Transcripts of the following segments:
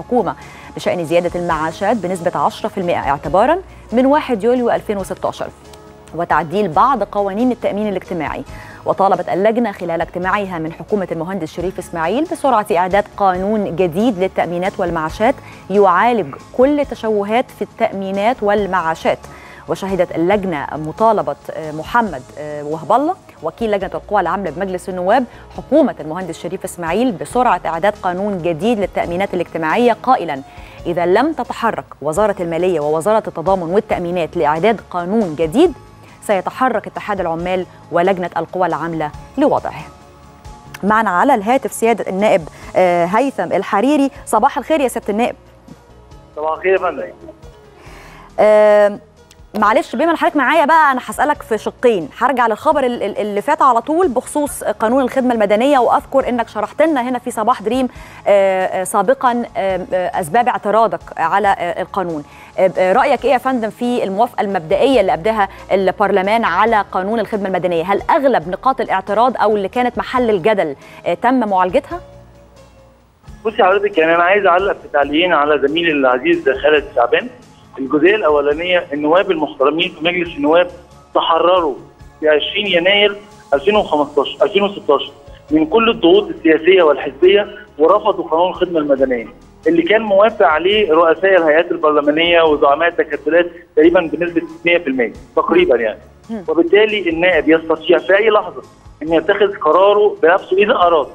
الحكومة بشأن زيادة المعاشات بنسبة 10% اعتبارا من 1 يوليو 2016 وتعديل بعض قوانين التأمين الاجتماعي. وطالبت اللجنة خلال اجتماعها من حكومة المهندس شريف إسماعيل بسرعة إعداد قانون جديد للتأمينات والمعاشات يعالج كل تشوهات في التأمينات والمعاشات. وشهدت اللجنة مطالبة محمد وهب الله وكيل لجنة القوى العاملة بمجلس النواب حكومة المهندس شريف إسماعيل بسرعة إعداد قانون جديد للتأمينات الاجتماعية قائلا. إذا لم تتحرك وزارة المالية ووزارة التضامن والتأمينات لإعداد قانون جديد سيتحرك اتحاد العمال ولجنة القوى العاملة لوضعه. معنا على الهاتف سيادة النائب هيثم الحريري. صباح الخير يا سيادة النائب. صباح الخير يا فندم. معلش بما حضرتك معايا بقى أنا هسألك في شقين. هرجع للخبر اللي فات على طول بخصوص قانون الخدمة المدنية وأذكر إنك شرحت لنا هنا في صباح دريم سابقا أسباب اعتراضك على القانون. رأيك إيه يا فندم في الموافقة المبدئية اللي ابداها البرلمان على قانون الخدمة المدنية؟ هل أغلب نقاط الاعتراض أو اللي كانت محل الجدل تم معالجتها؟ بصي حضرتك يعني أنا عايز أعلق في تعليقين على زميلي العزيز خالد شعبان. الجزئية الأولانية النواب المحترمين في مجلس النواب تحرروا في 20 يناير 2015 2016 من كل الضغوط السياسية والحزبية ورفضوا قانون الخدمة المدنية. اللي كان موافق عليه رؤساء الهيئات البرلمانية وزعماء التكتلات تقريبا بنسبة 100% تقريبا يعني. وبالتالي النائب يستطيع في أي لحظة أن يتخذ قراره بنفسه إذا أراد.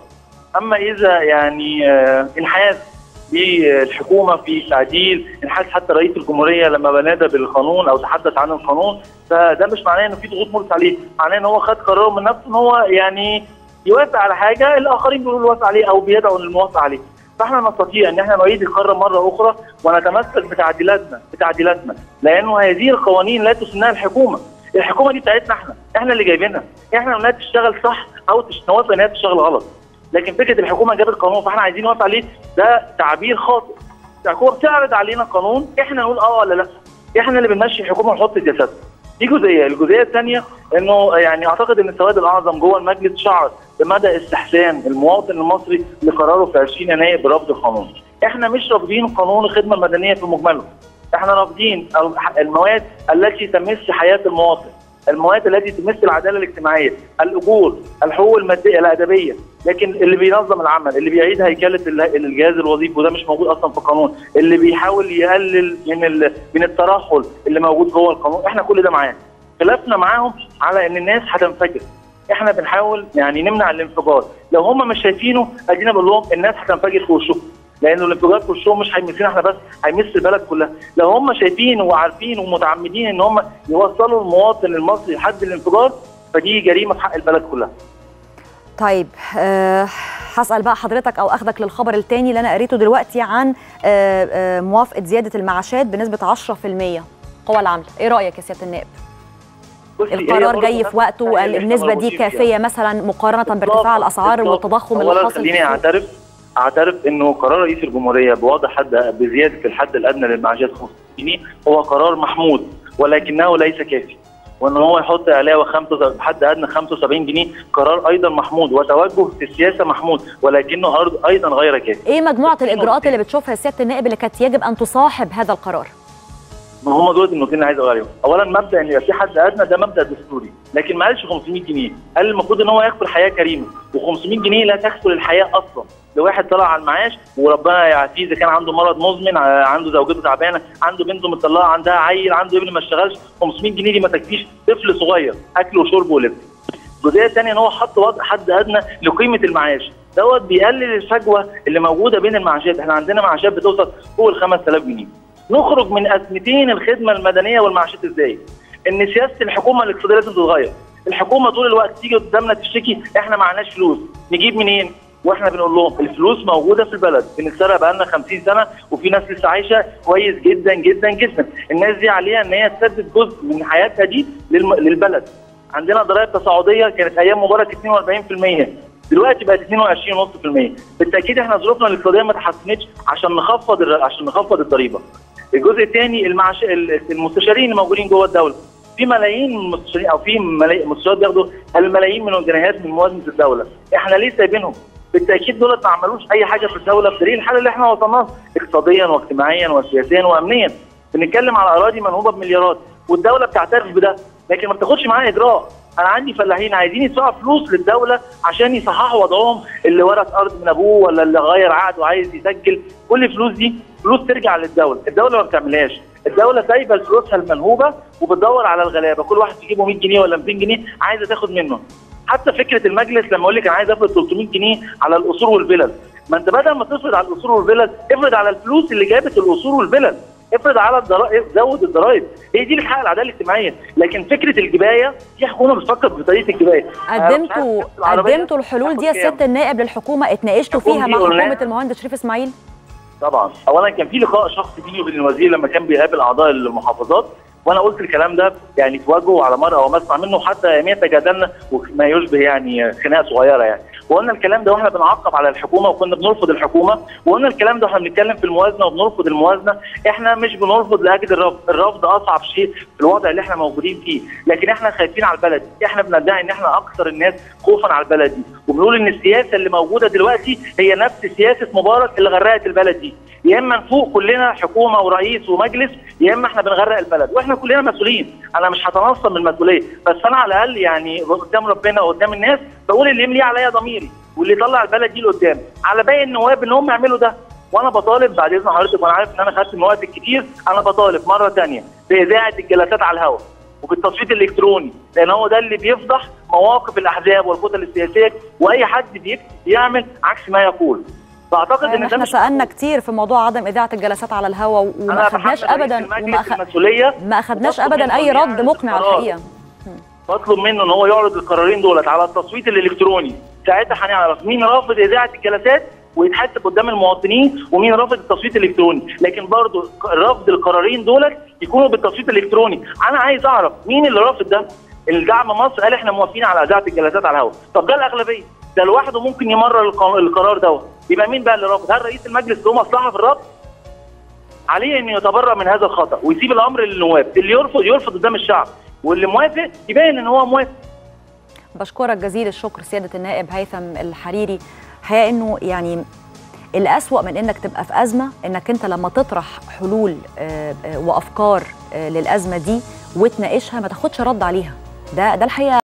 أما إذا يعني آه انحاز بالحكومة في تعديل انحاز حتى رئيس الجمهورية لما بنادى بالقانون أو تحدث عن القانون فده مش معناه إنه في ضغوط مرت عليه معناه إن هو خد قرار من نفسه إن هو يعني يوافق على حاجة الآخرين بيقولوا يوافق عليه أو بيدعوا للموافقه عليه. فإحنا نستطيع إن إحنا نعيد القرار مرة أخرى ونتمسك بتعديلاتنا بتعديلاتنا لأنه هذه القوانين لا تسنها الحكومة. الحكومة دي بتاعتنا إحنا إحنا اللي جايبينها. إحنا إنها تشتغل صح أو نوافق إنها تشتغل غلط. لكن فكرة الحكومة جابت قانون فإحنا عايزين نوافق عليه. ده تعبير خاطئ. الحكومة بتعرض علينا قانون إحنا نقول آه ولا لأ. إحنا اللي بنمشي الحكومة ونحط سياساتنا دي جزئية. الجزئية الثانية إنه يعني أعتقد إن السواد الأعظم جوه المجلس شعر بمدى استحسان المواطن المصري لقراره في 20 يناير برفض القانون. إحنا مش رافضين قانون الخدمة المدنية في مجمله. إحنا رافضين المواد التي تمس حياة المواطن. المواد التي تمس العدالة الاجتماعية، الأجور، الحقوق المادية الأدبية، لكن اللي بينظم العمل، اللي بيعيد هيكلة الجهاز الوظيفي وده مش موجود أصلا في القانون، اللي بيحاول يقلل من من الترهل اللي موجود جوه القانون، إحنا كل ده معاه. خلافنا معاهم على إن الناس هتنفجر. إحنا بنحاول يعني نمنع الانفجار، لو هم مش شايفينه أدينا بنقول لهم الناس هتنفجر في وشهم. لأنه الانفجار في وشهم مش هيمسنا إحنا بس هيمس البلد كلها. لو هم شايفين وعارفين ومتعمدين إن هم يوصلوا المواطن المصري لحد الانفجار فدي جريمة في حق البلد كلها. طيب أه هسأل بقى حضرتك أو اخدك للخبر الثاني اللي أنا قريته دلوقتي عن أه أه موافقة زيادة المعاشات بنسبة 10% قوى العامله إيه رأيك يا سيادة النائب؟ القرار جاي في وقته النسبة دي كافية مثلا مقارنة بارتفاع الأسعار والتضخم اللي حاصل خليني أعترف اعترف انه قرار رئيس الجمهورية بوضع حد بزيادة الحد الأدنى للمعاشات 5 جنيه هو قرار محمود ولكنه ليس كافي وان هو يحط علاوه خمسة حد أدنى 75 جنيه قرار أيضا محمود وتوجه في السياسة محمود ولكنه أيضا غير كافي. إيه مجموعة الإجراءات اللي بتشوفها سيادة النائب اللي كانت يجب أن تصاحب هذا القرار؟ ما هم دول النقطتين اللي عايز عليهم، اولا مبدأ إن يبقى في حد أدنى ده مبدأ دستوري، لكن ما قالش 500 جنيه، قال المفروض إن هو يكفل حياة كريمة، و500 جنيه لا تكفل الحياة أصلا، لواحد طلع على المعاش وربنا يعافيه إذا كان عنده مرض مزمن عنده زوجته تعبانة عنده بنته مطلقه عندها عيل عنده ابن ما اشتغلش 500 جنيه دي ما تكفيش طفل صغير. أكل وشرب ولبس الجزئية الثانية إن هو حط وضع حد أدنى لقيمة المعاش. دوت بيقلل الفجوة اللي موجودة بين المعاشات. إحنا عندنا معاشات بتوصل فوق ال 5000 جنيه. نخرج من أزمتين الخدمة المدنية والمعاشات إزاي؟ إن سياسة الحكومة الاقتصادية لازم تتغير. الحكومة طول الوقت تيجي قدامنا تشتكي إحنا معناش فلوس. نجيب منين؟ وإحنا بنقول لهم الفلوس موجودة في البلد. بنشتغل بقى لنا 50 سنة وفي ناس لسه عايشة كويس جدا جدا جدا. الناس دي عليها إن هي تسدد جزء من حياتها دي للبلد. عندنا ضرائب تصاعدية كانت أيام مبارك 42% دلوقتي بقت 22.5% بالتأكيد إحنا ظروفنا الاقتصادية ما تحسنتش عشان نخفض عشان نخفض الضريبة. الجزء الثاني المعاش المستشارين اللي موجودين جوه الدولة. في ملايين من المستشارين أو في مستشارات بياخدوا الملايين من الجنيهات من موازنة الدولة. إحنا ليه سايبينهم؟ بالتأكيد دول ما عملوش أي حاجة في الدولة بدليل الحالة اللي إحنا وصلنا اقتصاديا واجتماعيا وسياسيا وامنيا. بنتكلم على أراضي منهوبة بمليارات والدولة بتعترف بده لكن ما بتاخدش معاها إجراء. أنا عندي فلاحين عايزين يدفعوا فلوس للدولة عشان يصححوا وضعهم اللي ورث أرض من أبوه ولا اللي غير عقده وعايز يسجل. كل الفلوس دي فلوس ترجع للدولة. الدولة ما بتعملهاش. الدولة سايبة فلوسها المنهوبه وبتدور على الغلابة. كل واحد تجيبه 100 جنيه ولا 200 جنيه عايزة تاخد منه. حتى فكرة المجلس لما أقول لك أنا عايز أفرض 300 جنيه على الاصول والفلل. ما أنت بدل ما تفرض على الاصول والفلل افرض على الفلوس اللي جابت الاصول والفلل. افرض على الضرائب زود الضرائب هي دي اللي تحقق العداله الاجتماعيه. لكن فكره الجبايه في حكومه بتفكر بطريقه الجبايه قدمتوا قدمتوا الحلول دي يا سياده النائب للحكومة؟ اتناقشتوا فيها مع حكومة المهندس شريف إسماعيل؟ طبعا. اولا كان في لقاء شخصي بيني وبين الوزير لما كان بيقابل أعضاء المحافظات. وأنا قلت الكلام ده يعني في وجهه على مره أو مسمع منه حتى يوميا تجادلنا وما يشبه يعني خناقة صغيرة يعني. وقلنا الكلام ده وإحنا بنعقب على الحكومة وكنا بنرفض الحكومة وقلنا الكلام ده وإحنا بنتكلم في الموازنة وبنرفض الموازنة إحنا مش بنرفض لاجل الرفض الرفض أصعب شيء في الوضع اللي إحنا موجودين فيه لكن إحنا خايفين على البلد إحنا بندعي إن إحنا أكثر الناس خوفا على البلد دي. وبنقول إن السياسة اللي موجودة دلوقتي هي نفس سياسة مبارك اللي غرقت البلد دي. يا إما نفوق كلنا حكومة ورئيس ومجلس يا إما إحنا بنغرق البلد. وإحنا كلنا مسؤولين. أنا مش هتنصل من المسؤولية. بس أنا على الأقل يعني قدام ربنا وقدام الناس بقول اللي يملي عليا ضميري. واللي يطلع البلد دي لقدام. على باقي النواب ان هم يعملوا ده. وأنا بطالب بعد إذن حضرتك وأنا عارف إن أنا خدت من وقت كتير أنا بطالب مرة ثانية بإذاعة الجلسات على الهواء وبالتصويت الإلكتروني لأن هو ده اللي بيفضح مواقف الأحزاب والكتل السياسية وأي حد بيعمل عكس ما يقول. فأعتقد إن إحنا سألنا كتير في موضوع عدم إذاعة الجلسات على الهواء وما اخذناش ابدا وما المسؤولية ما اخذناش ابدا أي رد مقنع الحقيقة. بطلب منه إن هو يعرض القرارين دولت على التصويت الإلكتروني. ساعتها هنعرف مين رافض إذاعة الجلسات ويتحسب قدام المواطنين ومين رافض التصويت الإلكتروني. لكن برضه رفض القرارين دولت يكونوا بالتصويت الإلكتروني. أنا عايز أعرف مين اللي رافض ده؟ الدعم مصر قال إحنا موافقين على اذاعه الجلسات على الهواء. طب ده الاغلبيه. ده لوحده ممكن يمرر القرار دوت يبقى مين بقى اللي رافض؟ هل رئيس المجلس له مصلحه في الرفض عليه انه يتبرأ من هذا الخطأ ويسيب الأمر للنواب. اللي يرفض يرفض قدام الشعب. واللي موافق يبين إن هو موافق. بشكرك جزيل الشكر سيادة النائب هيثم الحريري. الحقيقة إنه يعني الأسوأ من إنك تبقى في أزمة إنك أنت لما تطرح حلول وأفكار للأزمة دي وتناقشها ما تاخدش رد عليها. ده ده الحقيقة